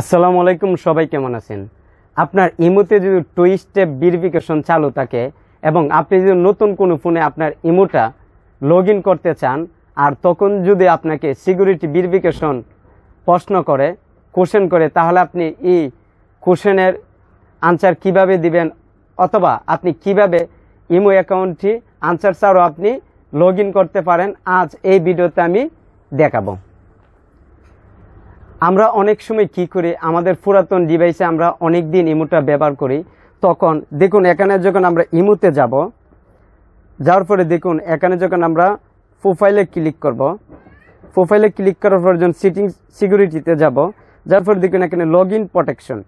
আসসালামু আলাইকুম, সবাই কেমন আছেন? আপনার ইমোতে যদি টু স্টেপ ভেরিফিকেশন চালু থাকে এবং আপনি যদি নতুন কোনো ফোনে আপনার ইমোটা লগ করতে চান, আর তখন যদি আপনাকে সিকিউরিটি ভেরিফিকেশন প্রশ্ন করে কোশ্চেন করে, তাহলে আপনি এই কোশ্চেনের আনসার কীভাবে দিবেন অথবা আপনি কীভাবে ইমো অ্যাকাউন্টটি আনসার ছাড়াও আপনি লগ করতে পারেন, আজ এই ভিডিওতে আমি দেখাবো। আমরা অনেক সময় কি করি, আমাদের পুরাতন ডিভাইসে আমরা অনেক দিন ইমোটা ব্যবহার করি, তখন দেখুন এখানে যখন আমরা ইমোতে যাব, যাওয়ার পরে দেখুন এখানে যখন আমরা প্রোফাইলে ক্লিক করব প্রোফাইলে ক্লিক করার পর যখন সিটিং সিকিউরিটিতে যাব যার পরে দেখুন এখানে লগ ইন প্রোটেকশন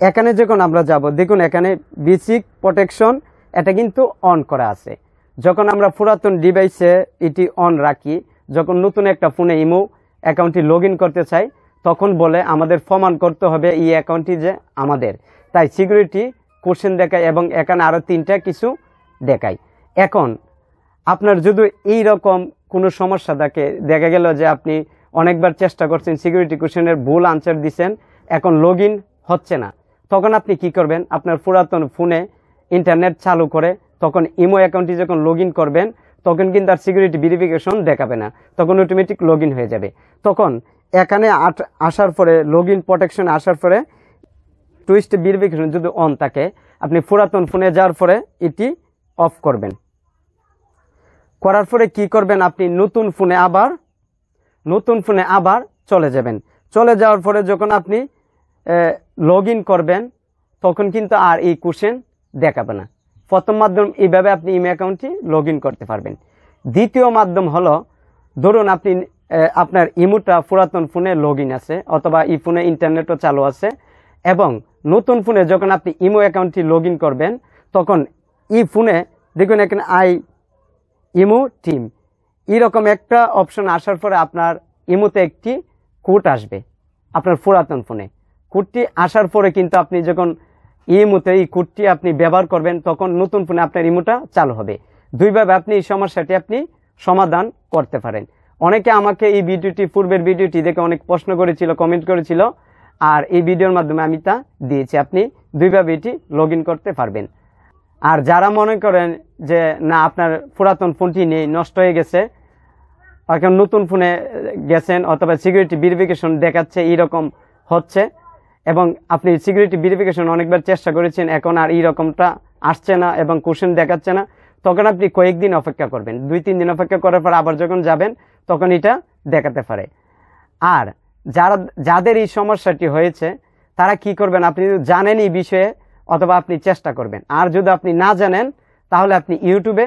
এখানে যখন আমরা যাব, দেখুন এখানে বেসিক প্রোটেকশন এটা কিন্তু অন করা আছে। যখন আমরা পুরাতন ডিভাইসে এটি অন রাখি, যখন নতুন একটা ফোনে ইমো অ্যাকাউন্টটি লগ করতে চাই তখন বলে, আমাদের প্রমাণ করতে হবে এই অ্যাকাউন্টটি যে আমাদের। তাই সিকিউরিটি কোশ্চেন দেখায় এবং এখানে আরও তিনটা কিছু দেখায়। এখন, আপনার যদি এই রকম কোনো সমস্যা থাকে, দেখা গেল যে আপনি অনেকবার চেষ্টা করছেন সিকিউরিটি কোশ্চেনের ভুল আনসার দিচ্ছেন, এখন লগ হচ্ছে না। তখন আপনি কি করবেন? আপনার পুরাতন ফোনে ইন্টারনেট চালু করে তখন ইমো অ্যাকাউন্টটি যখন লগ করবেন, তখন কিন্তু আর সিকিউরিটি ভেরিফিকেশন দেখাবে না। তখন অটোমেটিক লগ হয়ে যাবে। তখন এখানে আসার পরে লগ ইন প্রোটেকশন আসার পরে টুইস্ট ভেরিফিকেশন যদি অন থাকে, আপনি পুরাতন ফোনে যাওয়ার পরে এটি অফ করবেন। করার পরে কি করবেন আপনি? নতুন ফোনে আবার, নতুন ফোনে আবার চলে যাবেন। চলে যাওয়ার পরে যখন আপনি লগ করবেন, তখন কিন্তু আর এই কোশ্চেন দেখাবে না। প্রথম মাধ্যম এইভাবে আপনি ইমেল অ্যাকাউন্টটি লগ করতে পারবেন। দ্বিতীয় মাধ্যম হলো, ধরুন আপনি আপনার ইমোটা পুরাতন ফোনে লগ আছে, অথবা এই ফোনে ইন্টারনেটও চালু আছে, এবং নতুন ফোনে যখন আপনি ইমো অ্যাকাউন্টটি লগ করবেন, তখন ই ফোনে দেখুন এখানে আই, ইমো টিম এরকম একটা অপশন আসার পরে আপনার ইমোতে একটি কোড আসবে, আপনার পুরাতন ফোনে। কোডটি আসার পরে কিন্তু আপনি যখন ইমোতে এই কোডটি আপনি ব্যবহার করবেন, তখন নতুন ফোনে আপনার ইমোটা চালু হবে। দুইভাবে আপনি এই সমস্যাটি আপনি সমাধান করতে পারেন। অনেকে আমাকে এই ভিডিওটি, পূর্বের ভিডিওটি দেখে অনেক প্রশ্ন করেছিল কমেন্ট করেছিল, আর এই ভিডিওর মাধ্যমে আমি তা দিয়েছি। আপনি দুইভাবে এটি লগ করতে পারবেন। আর যারা মনে করেন যে, না, আপনার পুরাতন ফোনটি নেই, নষ্ট হয়ে গেছে এখন নতুন ফোনে গেছেন, অথবা সিকিউরিটি ভেরিফিকেশন দেখাচ্ছে, এইরকম হচ্ছে, এবং আপনি সিকিউরিটি ভেরিফিকেশন অনেকবার চেষ্টা করেছেন, এখন আর এইরকমটা আসছে না, এবং কোশ্চেন দেখাচ্ছে না তখন আপনি কয়েকদিন অপেক্ষা করবেন। দুই, তিন দিন অপেক্ষা করার পর আবার যখন যাবেন, তখন এটা দেখাতে পারে। আর যারা, যাদের এই সমস্যাটি হয়েছে, তারা কি করবেন? আপনি জানেন এই বিষয়ে, অথবা আপনি চেষ্টা করবেন। আর যদি আপনি না জানেন, তাহলে আপনি ইউটিউবে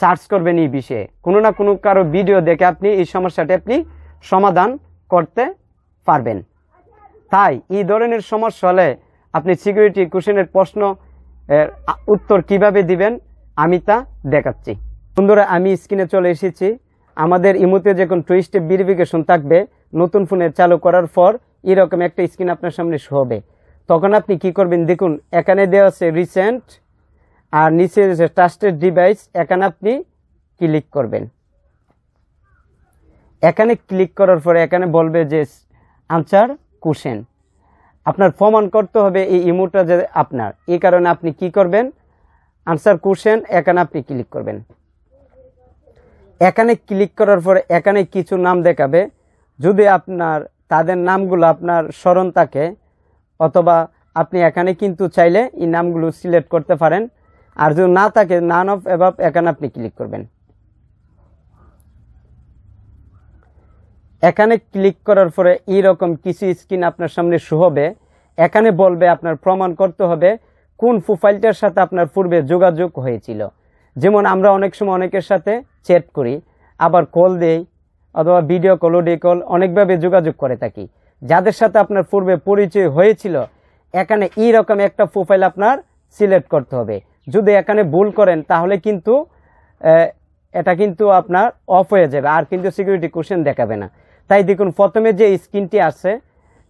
সার্চ করবেন এই বিষয়ে। কোনো না কোনো কারও ভিডিও দেখে আপনি এই সমস্যাটি আপনি সমাধান করতে পারবেন। তাই এই ধরনের সমস্যা হলে আপনি সিকিউরিটি কোশ্চেনের প্রশ্ন উত্তর কীভাবে দিবেন আমি তা দেখাচ্ছি। বন্ধুরা, আমি স্ক্রিনে চলে এসেছি। আমাদের ইমুতে যখন টু স্টেপ ভেরিফিকেশন থাকবে, নতুন ফোনে চালু করার পর এরকম একটা স্ক্রিন আপনার সামনে শো হবে। তখন আপনি কি করবেন দেখুন, এখানে দেওয়া আছে রিসেন্ট আর নিচে ট্রাস্টেড ডিভাইস এখানে আপনি ক্লিক করবেন। এখানে ক্লিক করার পরে এখানে বলবে যে আনসার কোশ্চেন আপনার প্রমাণ করতে হবে এই ইমোটা যে আপনার। এই কারণে আপনি কি করবেন আনসার কোশ্চেন এখানে আপনি ক্লিক করবেন। এখানে ক্লিক করার পরে এখানে কিছু নাম দেখাবে। যদি আপনার, তাদের নামগুলো আপনার স্মরণ থাকে, অথবা আপনি এখানে কিন্তু চাইলে এই নামগুলো সিলেক্ট করতে পারেন। আর যদি না থাকে নান অফ অ্যাভাব এখানে আপনি ক্লিক করবেন। এখানে ক্লিক করার পরে এইরকম কিছু স্ক্রিন আপনার সামনে শো হবে। এখানে বলবে আপনার প্রমাণ করতে হবে। কোন প্রোফাইলটার সাথে আপনার পূর্বে যোগাযোগ হয়েছিল? যেমন আমরা অনেক সময় অনেকের সাথে চ্যাট করি, আবার কল দেই, অথবা ভিডিও কল অডিও কল অনেকভাবে যোগাযোগ করে থাকি। যাদের সাথে আপনার পূর্বে পরিচয় হয়েছিল, এখানে এই রকম একটা প্রোফাইল আপনার সিলেক্ট করতে হবে। যদি এখানে ভুল করেন, তাহলে কিন্তু এটা কিন্তু আপনার অফ হয়ে যাবে, আর কিন্তু সিকিউরিটি কোশ্চেন দেখাবে না। তাই দেখুন, প্রথমে যে স্ক্রিনটি আছে,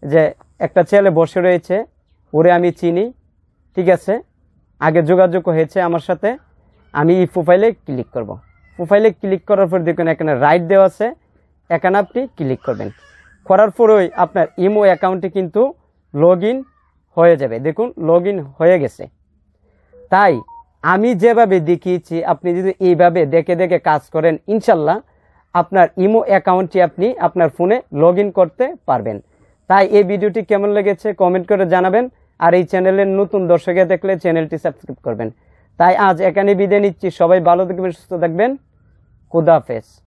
যে একটা ছেলে বসে রয়েছে, ওরে আমি চিনি ঠিক আছে? আগে যোগাযোগ হয়েছে আমার সাথে। আমি এই প্রোফাইলে ক্লিক করব। প্রোফাইলে ক্লিক করার পর দেখুন এখানে রাইট দেওয়া আছে। এখানে আপনি ক্লিক করবেন। করার পরেই আপনার ইমো অ্যাকাউন্টে কিন্তু লগ হয়ে যাবে। দেখুন লগ হয়ে গেছে। তাই আমি যেভাবে দেখিয়েছি, আপনি যদি এইভাবে দেখে দেখে কাজ করেন, ইনশাল্লাহ আপনার ইমো অ্যাকাউন্টটি আপনি আপনার ফোনে লগ করতে পারবেন। তাই এই ভিডিওটি কেমন লেগেছে কমেন্ট করে জানাবেন। আর এই চ্যানেলের নতুন দর্শকে দেখলে চ্যানেলটি সাবস্ক্রাইব করবেন। তাই আজ এখানে বিদায় নিচ্ছি। সবাই ভালো থাকবেন, সুস্থ থাকবেন। খুদাফেজ